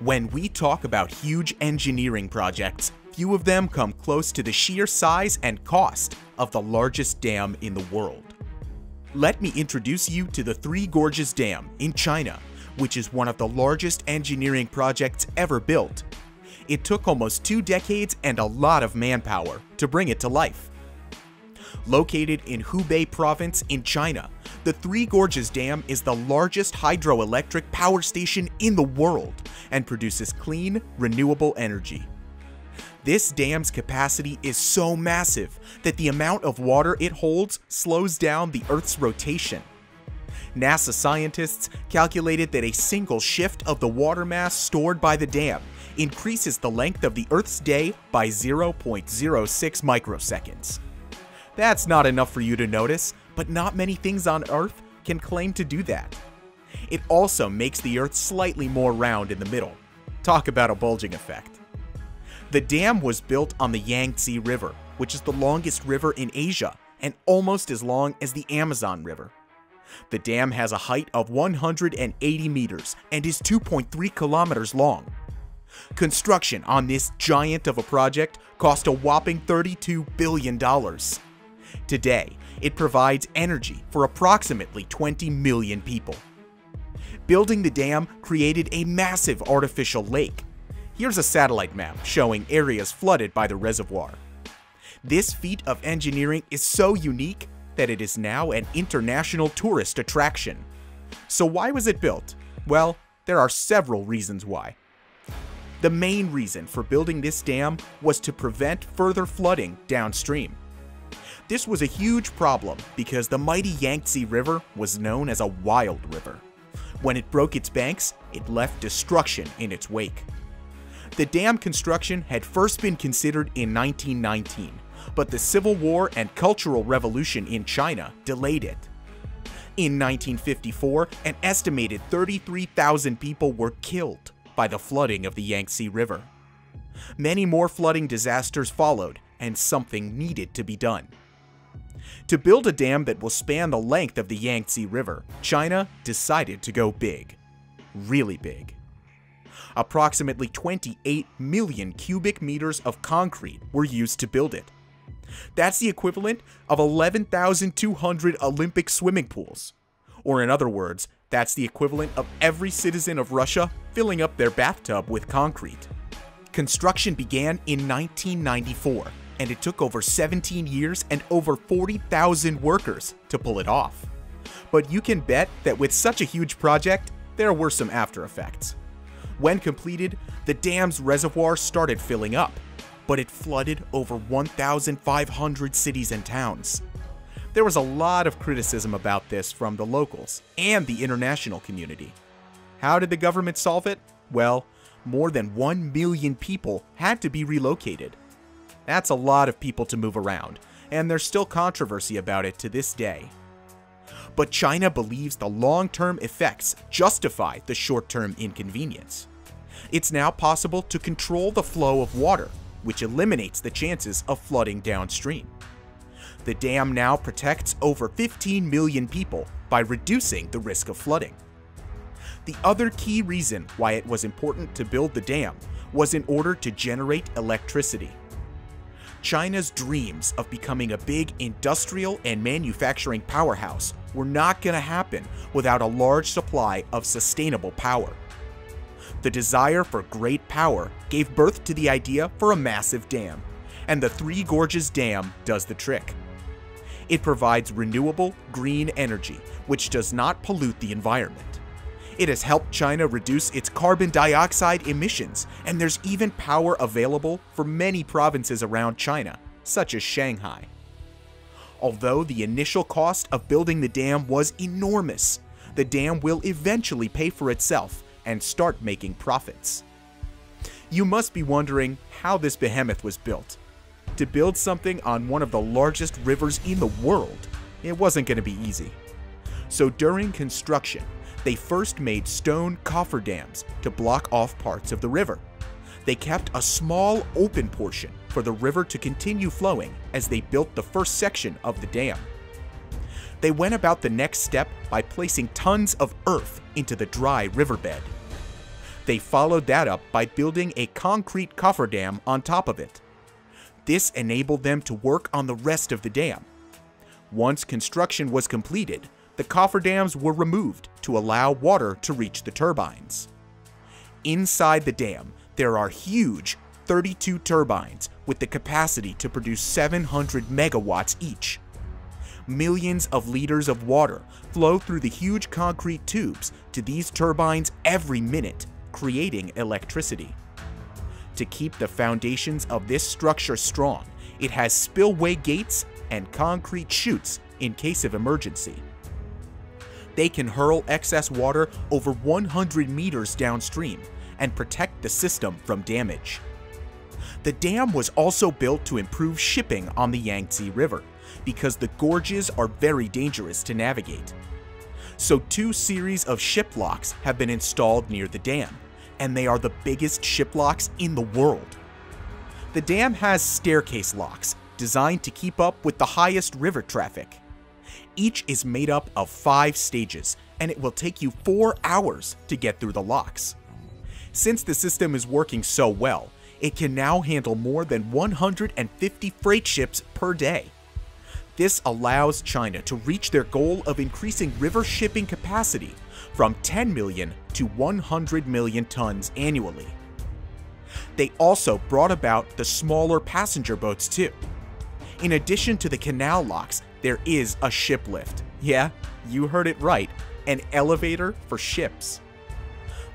When we talk about huge engineering projects, few of them come close to the sheer size and cost of the largest dam in the world. Let me introduce you to the Three Gorges Dam in China, which is one of the largest engineering projects ever built. It took almost two decades and a lot of manpower to bring it to life. Located in Hubei province in China, the Three Gorges Dam is the largest hydroelectric power station in the world and produces clean, renewable energy. This dam's capacity is so massive that the amount of water it holds slows down the Earth's rotation. NASA scientists calculated that a single shift of the water mass stored by the dam increases the length of the Earth's day by 0.06 microseconds. That's not enough for you to notice, but not many things on Earth can claim to do that. It also makes the Earth slightly more round in the middle. Talk about a bulging effect. The dam was built on the Yangtze River, which is the longest river in Asia and almost as long as the Amazon River. The dam has a height of 180 meters and is 2.3 kilometers long. Construction on this giant of a project cost a whopping $32 billion. Today, it provides energy for approximately 20 million people. Building the dam created a massive artificial lake. Here's a satellite map showing areas flooded by the reservoir. This feat of engineering is so unique that it is now an international tourist attraction. So why was it built? Well, there are several reasons why. The main reason for building this dam was to prevent further flooding downstream. This was a huge problem because the mighty Yangtze River was known as a wild river. When it broke its banks, it left destruction in its wake. The dam construction had first been considered in 1919, but the Civil War and Cultural Revolution in China delayed it. In 1954, an estimated 33,000 people were killed by the flooding of the Yangtze River. Many more flooding disasters followed, and something needed to be done. To build a dam that will span the length of the Yangtze River, China decided to go big. Really big. Approximately 28 million cubic meters of concrete were used to build it. That's the equivalent of 11,200 Olympic swimming pools. Or in other words, that's the equivalent of every citizen of Russia filling up their bathtub with concrete. Construction began in 1994 and it took over 17 years and over 40,000 workers to pull it off. But you can bet that with such a huge project, there were some after effects. When completed, the dam's reservoir started filling up, but it flooded over 1,500 cities and towns. There was a lot of criticism about this from the locals and the international community. How did the government solve it? Well, more than 1 million people had to be relocated. That's a lot of people to move around, and there's still controversy about it to this day. But China believes the long-term effects justify the short-term inconvenience. It's now possible to control the flow of water, which eliminates the chances of flooding downstream. The dam now protects over 15 million people by reducing the risk of flooding. The other key reason why it was important to build the dam was in order to generate electricity. China's dreams of becoming a big industrial and manufacturing powerhouse were not going to happen without a large supply of sustainable power. The desire for great power gave birth to the idea for a massive dam, and the Three Gorges Dam does the trick. It provides renewable, green energy, which does not pollute the environment. It has helped China reduce its carbon dioxide emissions, and there's even power available for many provinces around China, such as Shanghai. Although the initial cost of building the dam was enormous, the dam will eventually pay for itself and start making profits. You must be wondering how this behemoth was built. To build something on one of the largest rivers in the world, it wasn't going to be easy. So during construction, they first made stone cofferdams to block off parts of the river. They kept a small open portion for the river to continue flowing as they built the first section of the dam. They went about the next step by placing tons of earth into the dry riverbed. They followed that up by building a concrete cofferdam on top of it. This enabled them to work on the rest of the dam. Once construction was completed, the cofferdams were removed to allow water to reach the turbines. Inside the dam, there are huge 32 turbines with the capacity to produce 700 megawatts each. Millions of liters of water flow through the huge concrete tubes to these turbines every minute, creating electricity. To keep the foundations of this structure strong, it has spillway gates and concrete chutes in case of emergency. They can hurl excess water over 100 meters downstream and protect the system from damage. The dam was also built to improve shipping on the Yangtze River, because the gorges are very dangerous to navigate. So two series of ship locks have been installed near the dam, and they are the biggest ship locks in the world. The dam has staircase locks designed to keep up with the highest river traffic. Each is made up of five stages, and it will take you four hours to get through the locks. Since the system is working so well, it can now handle more than 150 freight ships per day. This allows China to reach their goal of increasing river shipping capacity from 10 million to 100 million tons annually. They also brought about the smaller passenger boats too. In addition to the canal locks, there is a ship lift. Yeah, you heard it right, an elevator for ships.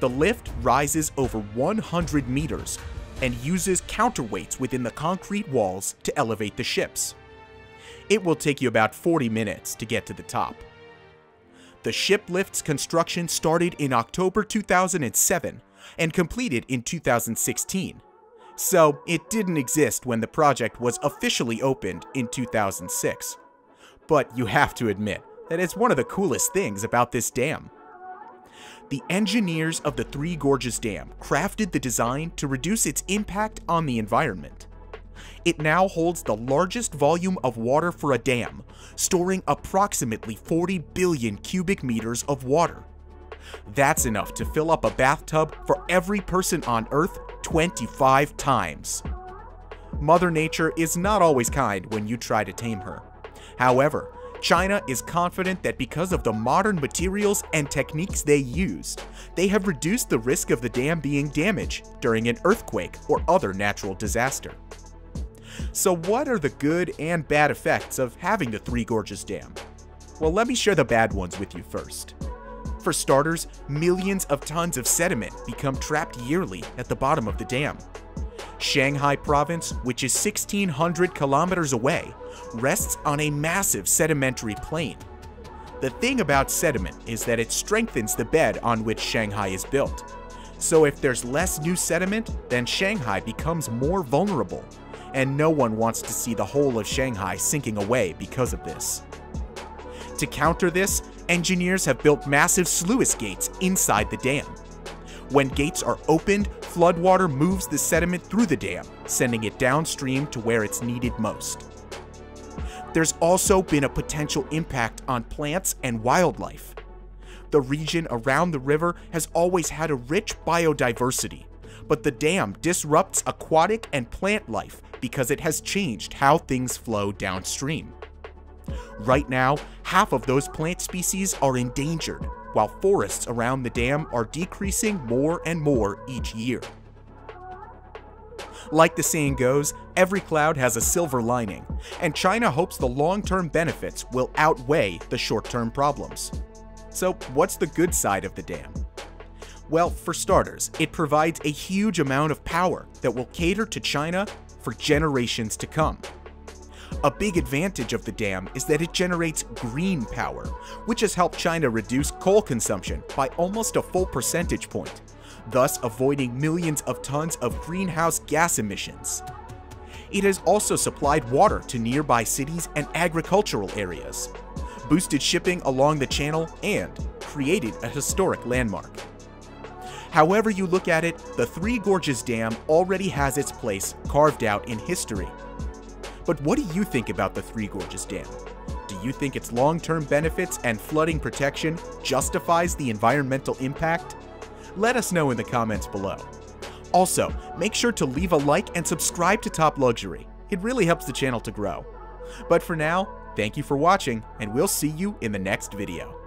The lift rises over 100 meters and uses counterweights within the concrete walls to elevate the ships. It will take you about 40 minutes to get to the top. The ship lift's construction started in October 2007 and completed in 2016, so it didn't exist when the project was officially opened in 2006. But you have to admit that it's one of the coolest things about this dam. The engineers of the Three Gorges Dam crafted the design to reduce its impact on the environment. It now holds the largest volume of water for a dam, storing approximately 40 billion cubic meters of water. That's enough to fill up a bathtub for every person on Earth 25 times. Mother Nature is not always kind when you try to tame her. However, China is confident that because of the modern materials and techniques they used, they have reduced the risk of the dam being damaged during an earthquake or other natural disaster. So what are the good and bad effects of having the Three Gorges Dam? Well, let me share the bad ones with you first. For starters, millions of tons of sediment become trapped yearly at the bottom of the dam. Shanghai province, which is 1600 kilometers away, rests on a massive sedimentary plain. The thing about sediment is that it strengthens the bed on which Shanghai is built. So if there's less new sediment, then Shanghai becomes more vulnerable, and no one wants to see the whole of Shanghai sinking away because of this. To counter this, engineers have built massive sluice gates inside the dam. When gates are opened, floodwater moves the sediment through the dam, sending it downstream to where it's needed most. There's also been a potential impact on plants and wildlife. The region around the river has always had a rich biodiversity, but the dam disrupts aquatic and plant life because it has changed how things flow downstream. Right now, half of those plant species are endangered, while forests around the dam are decreasing more and more each year. Like the saying goes, every cloud has a silver lining, and China hopes the long-term benefits will outweigh the short-term problems. So what's the good side of the dam? Well, for starters, it provides a huge amount of power that will cater to China for generations to come. A big advantage of the dam is that it generates green power, which has helped China reduce coal consumption by almost a full percentage point, thus avoiding millions of tons of greenhouse gas emissions. It has also supplied water to nearby cities and agricultural areas, boosted shipping along the channel, and created a historic landmark. However you look at it, the Three Gorges Dam already has its place carved out in history. But what do you think about the Three Gorges Dam? Do you think its long-term benefits and flooding protection justifies the environmental impact? Let us know in the comments below. Also, make sure to leave a like and subscribe to Top Luxury. It really helps the channel to grow. But for now, thank you for watching, and we'll see you in the next video.